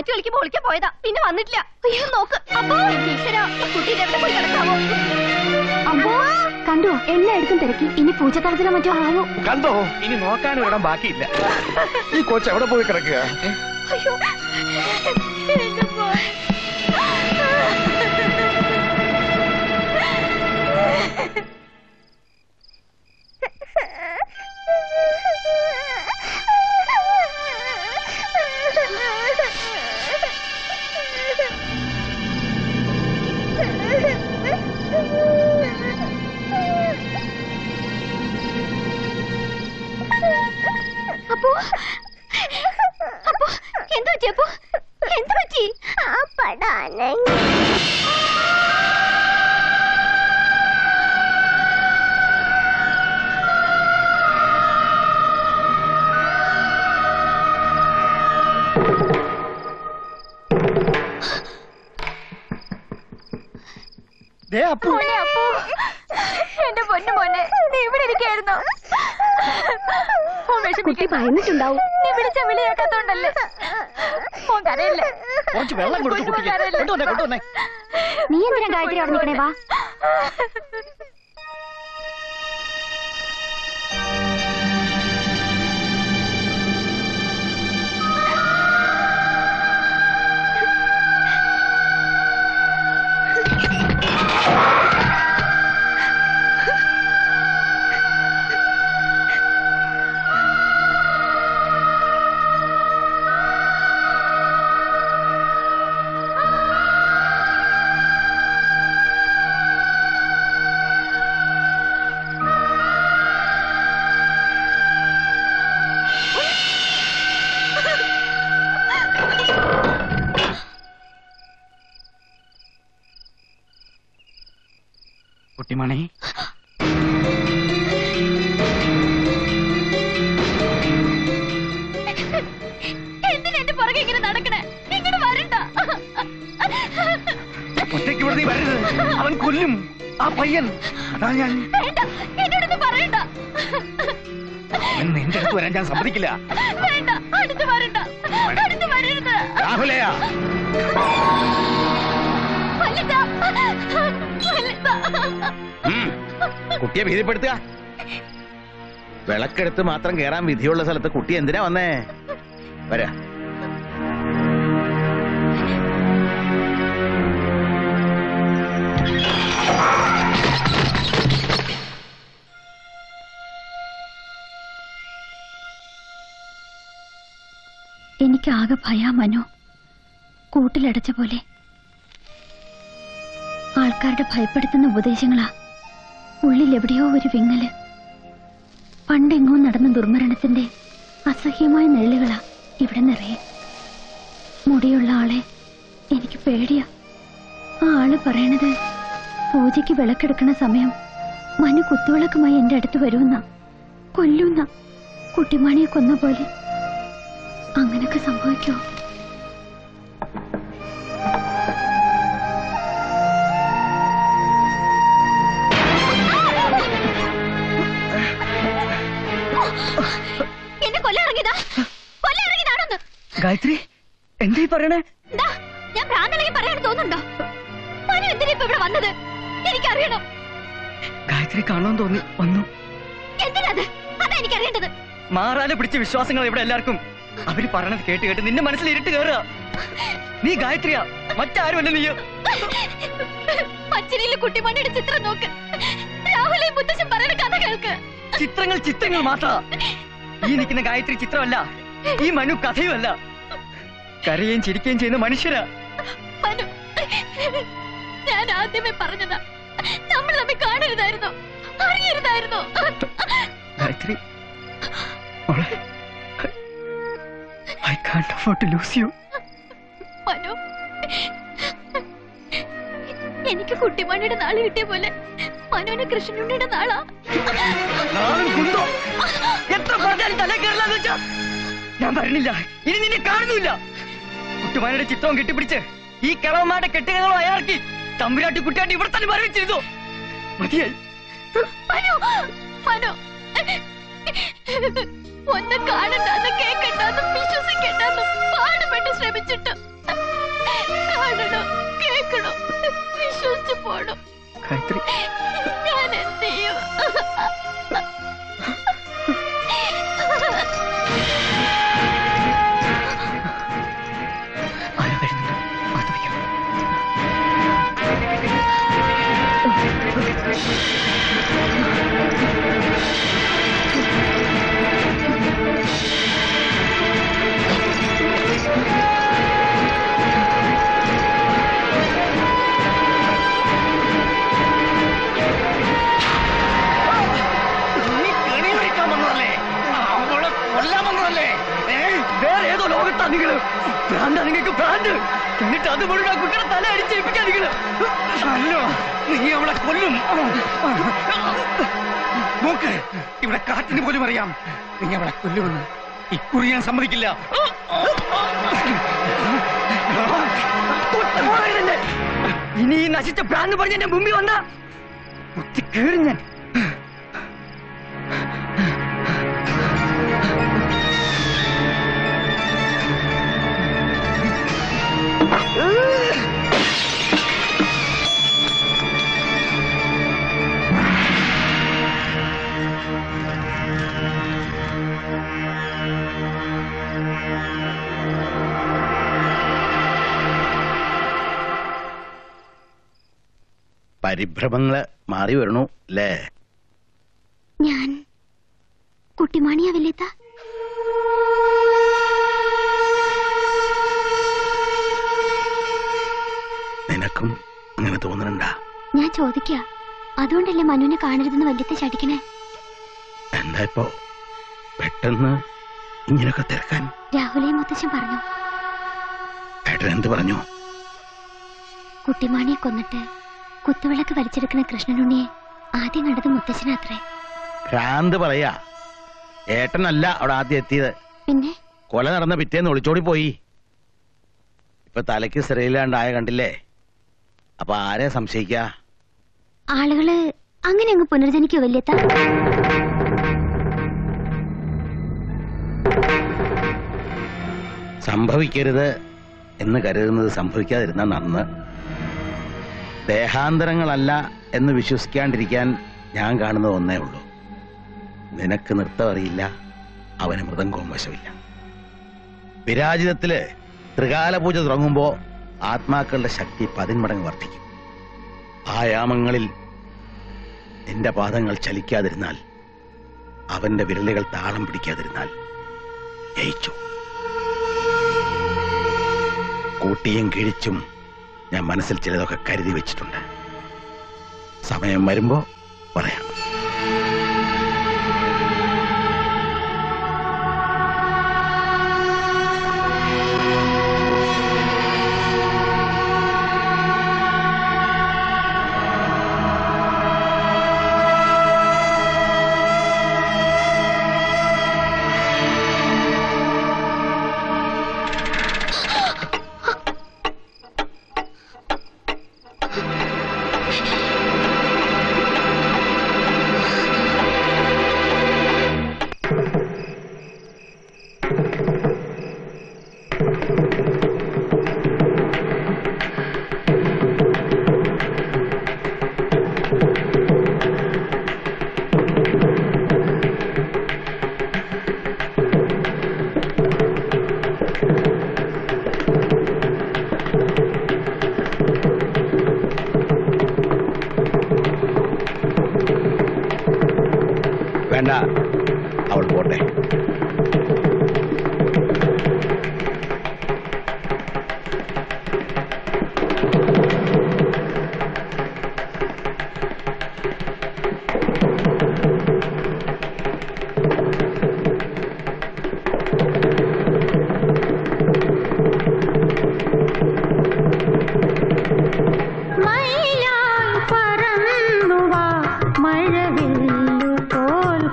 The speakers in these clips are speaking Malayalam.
സാറ്റ് കളിക്കുമ്പോ ഒളിക്കാൻ പോയതാ. പിന്നെ വന്നിട്ടില്ല. അയ്യോ നോക്ക്. അപ്പോ ഈശ്വര എവിടെ പോയി കിടക്കാവോ? അമ്മോ കണ്ടോ? എല്ലായിടത്തും തിരക്കി. ഇനി പൂച്ചത്തളത്തിലോ മറ്റോ ആവോ? കണ്ടോ? ഇനി നോക്കാൻ ഇടം ബാക്കിയില്ല. ഈ കോച്ച് എവിടെ പോയി കിടക്കുക? അയ്യോ എന്റെ പൊന്നു മോനെ നീ ഇവിടെ ഇരിക്കായിരുന്നോ. കുട്ടി ഭയന്നിട്ടുണ്ടാവും. നീ വിളിച്ച വിളി കേൾക്കാത്തോണ്ടല്ലേ? മോൻ കരയല്ലേ? കുറച്ച് വെള്ളം കൊടുത്തു കുട്ടിക്ക് കൊണ്ടുവന്നേ കൊണ്ടുവന്നേ. നീ എന്തിനാ ഗായത്രി അവിടെ നിൽക്കണേ? വാ. കുട്ടിമണി എന്തിനാ എന്റെ പുറകെ ഇങ്ങനെ നടക്കണേ? ഇങ്ങോട്ട് വരണ്ട. ഒറ്റയ്ക്ക് ഇവിടെ നീ വരരുത്. അവൻ കൊല്ലും. ആ പയ്യൻ. അതാ ഞാൻ. പറയണ്ട. നിന്റെ അടുത്ത് വരാൻ ഞാൻ സമ്മതിക്കില്ല. വേണ്ട. അടുത്ത് വരണ്ട. അടുത്ത് വരരുത്. രാഹുലയാ. കുട്ടിയെ ഭീതിപ്പെടുത്തുക. വിളക്കെടുത്ത് മാത്രം കേറാൻ വിധിയുള്ള സ്ഥലത്ത് കുട്ടി എന്തിനാ വന്നേ? വരാ. എനിക്ക് ആകെ ഭയാ മനു. കൂട്ടിലടച്ച പോലെ. ആൾക്കാരുടെ ഭയപ്പെടുത്തുന്ന ഉപദേശങ്ങളാ. ഉള്ളിൽ എവിടെയോ ഒരു വിങ്ങൽ. പണ്ടെങ്ങോ നടന്ന ദുർമരണത്തിന്റെ അസഹ്യമായ നിഴലുകളാ ഇവിടെ നിറയെ. മുടിയുള്ള ആളെ എനിക്ക് പേടിയാ. ആ ആൾ പറയണത് പൂജയ്ക്ക് വിളക്കെടുക്കണ സമയം മനു കുത്തുവിളക്കുമായി എന്റെ അടുത്ത് വരുമെന്ന. കൊല്ലുന്ന കുട്ടിമാണിയെ കൊന്ന പോലെ. അങ്ങനൊക്കെ സംഭവിക്കോ ഗായത്രി എന്തായി പറയണേ? ഞാൻ ഭ്രാന്തളകി പറയാൻ തോന്നുന്നുണ്ടോ? എന്തിനാ ഇപ്പൊ ഇവിടെ വന്നത്? എനിക്കറിയണം. ഗായത്രി കാണാൻ തോന്നി വന്നു. എന്തിനത്? അതാ എനിക്കറിയേണ്ടത്. മാറാതെ പിടിച്ച വിശ്വാസങ്ങൾ ഇവിടെ എല്ലാവർക്കും. അവർ പറയണത് കേട്ട് കേട്ട് നിന്റെ മനസ്സിൽ ഇരുട്ട് കയറുക. നീ ഗായത്രിയാ. മറ്റാരുമല്ല നീ കുട്ടി കുട്ടിമണിയുടെ ചിത്രം നോക്ക്. രാഹുലെ മുത്തശ്ശൻ പറയുന്ന കഥ കേൾക്ക്. ചിത്രങ്ങൾ ചിത്രങ്ങൾ മാത്രമാ ഈ നിൽക്കുന്ന ഗായത്രി ചിത്രമല്ല ഈ മനു കഥയുമല്ല. കരയുകയും ചിരിക്കുകയും ചെയ്യുന്ന മനുഷ്യരാ. മനു ഞാൻ ആദ്യമേ പറഞ്ഞതാ നമ്മൾ തമ്മിൽ കാണരുതായിരുന്നു അറിയരുതായിരുന്നു. Gayathri I can't afford to lose you Manu എനിക്ക് കുട്ടിമണിയുടെ നാൾ കിട്ടിയ പോലെ മനുവിന് കൃഷ്ണനുണ്ണിയുടെ നാളാ. എത്ര പറഞ്ഞാലും തല കയറില്ലെന്ന് ഞാൻ പറഞ്ഞില്ല ഇനി നിന്നെ കാണുന്നില്ല. കുട്ടുമാരുടെ ചിത്രവും കെട്ടിപ്പിടിച്ച് ഈ കിളവന്മാരുടെ കെട്ടുകഥകളും അയാൾക്ക് തമ്പുരാട്ടി കുട്ടിയാട്ടി ഇവിടെ തന്നെ മരണം ചെയ്തു. മതിയായി. ഒന്ന് കാണണ്ടെന്ന് കേൾക്കണ്ടെന്നും വിശ്വസിക്കണ്ടെന്നും പാടുപെട്ട് ശ്രമിച്ചിട്ട്. കാണണം കേൾക്കണം വിശ്വസിച്ചു പോണം. ഞാൻ എന്ത് ചെയ്യും? കൊല്ലാൻ വന്നതല്ലേ വേറെ ഏതോ ലോകത്താ നിങ്ങൾ. ഭ്രാന്താ എന്നിട്ട് അത് മുഴുവൻ കുട്ടിയുടെ തല അടിച്ചേൽപ്പിക്കാൻ നിങ്ങൾ. അല്ലോ നീ അവളെ കൊല്ലും. നോക്ക് ഇവിടെ കാറ്റിന് പോലും അറിയാം നീ അവളെ കൊല്ലുമെന്ന്. ഇക്കുറി ഞാൻ സമ്മതിക്കില്ല. ഇനി നശിച്ച പ്രാന്ന് പറഞ്ഞ് എന്റെ മുമ്പിൽ വന്ന കുത്തി കീറി ഞാൻ. പരിഭ്രമങ്ങൾ മാറി വരണു അല്ലേ ഞാൻ കുട്ടിമാണിയാവില്ലേത്ത നിനക്കും അങ്ങനെ തോന്നണണ്ട? ഞാൻ ചോദിക്ക അതുകൊണ്ടല്ലേ മനുവിനെ കാണരുതെന്ന് വല്യത്തെ ചടിക്കണേ? എന്താ ഇപ്പോ? പെട്ടെന്ന് ഇങ്ങനൊക്കെ തിരക്കാൻ? രാഹുലേ മുത്തച്ഛൻ പറഞ്ഞു. ഏട്ടൻ എന്ത് പറഞ്ഞു? കുട്ടിമാണിയെ കൊന്നിട്ട് കുത്തുവിളക്ക് വലിച്ചെടുക്കുന്ന കൃഷ്ണനുണ്ണിയെ ആദ്യം കണ്ടത് മുത്തശ്ശനാത്രേ. ഭ്രാന്ത് പറയാ. ഏട്ടനല്ല അവിടെ ആദ്യം എത്തിയത്. പിന്നെ? കൊല നടന്ന പിറ്റേന്ന് ഒളിച്ചോടി പോയി. ഇപ്പൊ തലയ്ക്ക് സ്ഥിരയില്ലാണ്ടായ കണ്ടില്ലേ? അപ്പൊ ആരെ സംശയിക്ക? ആളുകൾ അങ്ങനെ അങ്ങ് പുനർജനിക്കോ വല്യത്ത? സംഭവിക്കരുത് എന്ന് കരുതുന്നത് സംഭവിക്കാതിരുന്ന നന്ന്. ദേഹാന്തരങ്ങളല്ല എന്ന് വിശ്വസിക്കാണ്ടിരിക്കാൻ ഞാൻ കാണുന്നത് ഒന്നേ ഉള്ളൂ. നിനക്ക് നൃത്തം അറിയില്ല അവന് മൃദംഗവും വശമില്ല വിരാജിതത്തിൽ ത്രികാല പൂജ തുടങ്ങുമ്പോ ആത്മാക്കളുടെ ശക്തി പതിന്മടങ്ങ് വർദ്ധിക്കും. ആയാമങ്ങളിൽ യാമങ്ങളിൽ നിന്റെ പാദങ്ങൾ ചലിക്കാതിരുന്നാൽ അവന്റെ വിരലുകൾ താളം പിടിക്കാതിരുന്നാൽ ജയിച്ചു. കൂട്ടിയും കിഴിച്ചും ഞാൻ മനസ്സിൽ ചിലതൊക്കെ കരുതി വെച്ചിട്ടുണ്ട്. സമയം വരുമ്പോ പറയാം.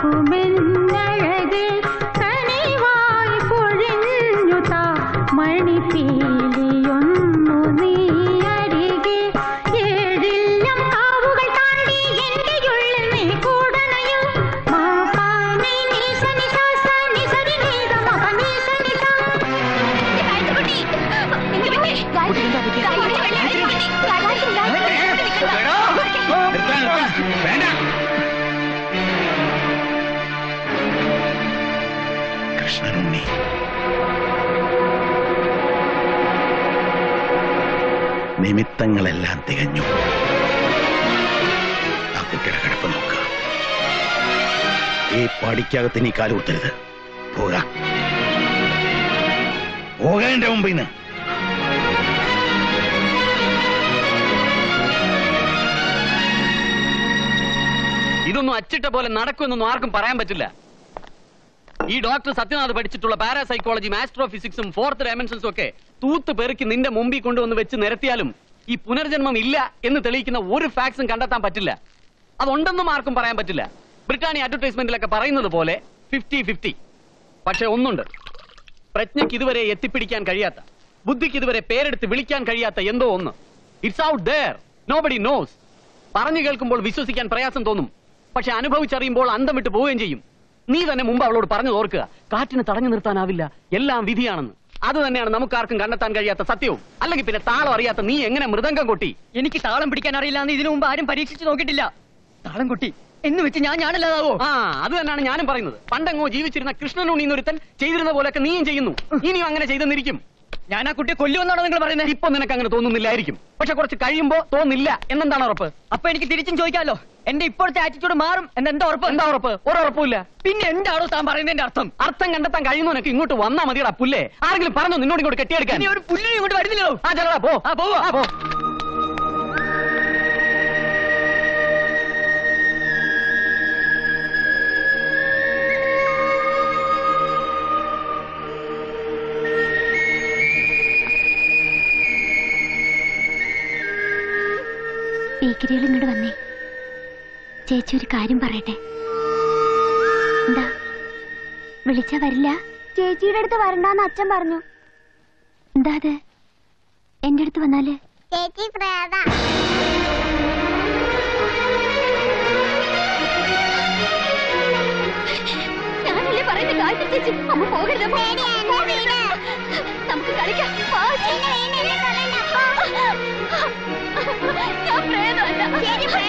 തോൽക്കുമെന്നഴകിൽ കനിവായി പൊഴിഞ്ഞുതാ മണിപ്പീലിയൊന്നു നീ അരികെ ഏഴില്ലം കാവുകൾ താണ്ടി എന്റെ ഉള്ളിൽ നീ കൂടണയോ മാപാനി നീസനി സാസ നിസരി നീത മപനി സനി സാ എടാ, നിമിത്തങ്ങളെല്ലാം തികഞ്ഞു. ആ കുട്ടിയുടെ കിടപ്പ് നോക്ക. ഈ പടിക്കകത്ത് നീ കാലുകുത്തരുത് പോകാം പോകാൻ എന്റെ മുമ്പിൽ നിന്ന് ഇതൊന്നും അച്ചിട്ട പോലെ നടക്കുമെന്നൊന്നും ആർക്കും പറയാൻ പറ്റില്ല. ഈ ഡോക്ടർ സത്യനാഥ് പഠിച്ചിട്ടുള്ള പാരാസൈക്കോളജി മാസ്റ്റർ ഓഫ് ഫിസിക്സും ഫോർത്ത് ഡയമെൻഷൻസും ഒക്കെ തൂത്ത് പെറുക്കി നിന്റെ മുമ്പിൽ കൊണ്ടുവന്ന് വെച്ച് നിരത്തിയാലും ഈ പുനർജന്മം ഇല്ല എന്ന് തെളിയിക്കുന്ന ഒരു ഫാക്സും കണ്ടെത്താൻ പറ്റില്ല. അതുണ്ടെന്നും ആർക്കും പറയാൻ പറ്റില്ല. ബ്രിട്ടാനിയ അഡ്വർടൈസ്മെന്റിലൊക്കെ പറയുന്നത് പോലെ ഫിഫ്റ്റി ഫിഫ്റ്റി പക്ഷെ ഒന്നുണ്ട്. പ്രജ്ഞയ്ക്ക് ഇതുവരെ എത്തിപ്പിടിക്കാൻ കഴിയാത്ത ബുദ്ധിക്ക് ഇതുവരെ പേരെടുത്ത് വിളിക്കാൻ കഴിയാത്ത എന്തോ ഒന്ന്. It's out there nobody knows പറഞ്ഞു കേൾക്കുമ്പോൾ വിശ്വസിക്കാൻ പ്രയാസം തോന്നും. പക്ഷെ അനുഭവിച്ചറിയുമ്പോൾ അന്തം വിട്ട് പോവുകയും ചെയ്യും. നീ തന്നെ മുമ്പ് അവളോട് പറഞ്ഞു ഓർക്കുക. കാറ്റിന് തടഞ്ഞു നിർത്താനാവില്ല. എല്ലാം വിധിയാണെന്ന്. അത് തന്നെയാണ് നമുക്കാർക്കും കണ്ടെത്താൻ കഴിയാത്ത സത്യവും. അല്ലെങ്കിൽ പിന്നെ താളം അറിയാത്ത നീ എങ്ങനെ മൃദംഗം കൊട്ടി? എനിക്ക് താളം പിടിക്കാൻ അറിയില്ല എന്ന് ഇതിനു മുമ്പ് ആരും പരീക്ഷിച്ചു നോക്കിയിട്ടില്ല. താളം കൊട്ടി. എന്ന് വെച്ച് ഞാൻ ഞാനല്ലാതാവോ? ആ അത് തന്നെയാണ് ഞാനും പറയുന്നത്. പണ്ടെങ്ങോ ജീവിച്ചിരുന്ന കൃഷ്ണനുണ്ണി എന്നൊരുത്തൻ ചെയ്തിരുന്ന പോലെയൊക്കെ നീയും ചെയ്യുന്നു. ഇനിയും അങ്ങനെ ചെയ്തെന്നിരിക്കും. ഞാൻ ആ കുട്ടിയെ കൊല്ലുമെന്നാണോ നിങ്ങൾ പറയുന്നത് ഇപ്പൊ നിനക്ക് അങ്ങനെ തോന്നുന്നില്ലായിരിക്കും. പക്ഷെ കുറച്ച് കഴിയുമ്പോ തോന്നില്ല. എന്നെന്താണ് ഉറപ്പ്? അപ്പൊ എനിക്ക് തിരിച്ചും ചോദിക്കാമല്ലോ എന്റെ ഇപ്പോഴത്തെ ആറ്റിറ്റ്യൂഡ് മാറും. എന്താ ഉറപ്പ്? എന്താ ഉറപ്പ്? ഒരുറപ്പില്ല പിന്നെ എന്താണോ താൻ പറയുന്നതിന്റെ അർത്ഥം? അർത്ഥം കണ്ടെത്താൻ കഴിയുന്നവനൊക്കെ ഇങ്ങോട്ട് വന്നാ മതിയുടെ പുല്ലേ. ആരെങ്കിലും പറഞ്ഞു നിന്നോട് ഇങ്ങോട്ട് കെട്ടിയെടുക്കാൻ? ഒരു പുല്ലിനെ ഇങ്ങോട്ട് വരുന്നില്ലല്ലോ ആ ചെറുതാ പോ. ആ പോവാ. ആ പോ. ചേച്ചി ഒരു കാര്യം പറയട്ടെ? എന്താ? വിളിച്ചാ വരില്ല? ചേച്ചിയുടെ അടുത്ത് വരണ്ടെന്ന് അച്ഛൻ പറഞ്ഞു. എന്താ അത്? എന്റെ അടുത്ത് വന്നാൽ? ചേച്ചി പ്രേത. ഞാനല്ലേ പറയുന്ന കാര്യം ചേച്ചി? അമ്മ പോകരുത്. നമുക്ക് കളിക്കാം. ഞാൻ പ്രേതമല്ല. നിഖിലേ,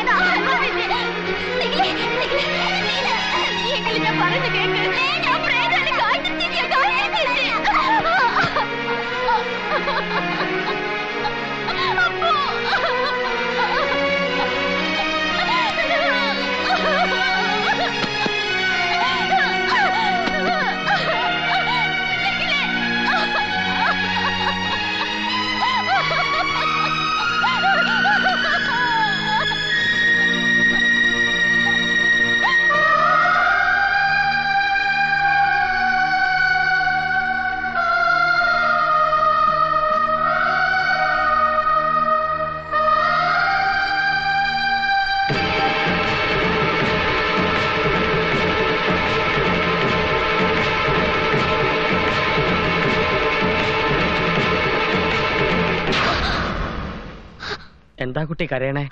കുട്ടി കരയണേ.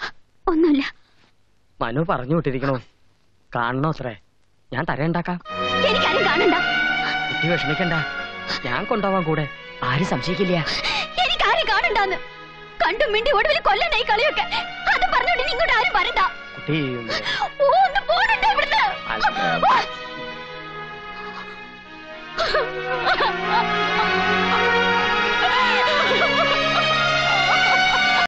ഒന്നുമില്ല. മനു പറഞ്ഞു വിട്ടിരിക്കണോ. കാണണോ അത്രേ? ഞാൻ തരയുണ്ടാക്കാം എനിക്കാരും കാണണ്ട. കുട്ടി വിഷമിക്കണ്ട. ഞാൻ കൊണ്ടുപോവാൻ കൂടെ. ആരും സംശയിക്കില്ല. എനിക്കാരും my കണ്ടു മിണ്ടി ഒടുവിൽ കൊല്ലനായി കളിയൊക്കെ. അത് പറഞ്ഞോണ്ട് നീ ഇങ്ങോട്ട് ആരും വരണ്ട. കുട്ടി ഓ ഒന്ന് പോണുണ്ടോ ഇവിടുന്ന്. അല്ല. ഓ.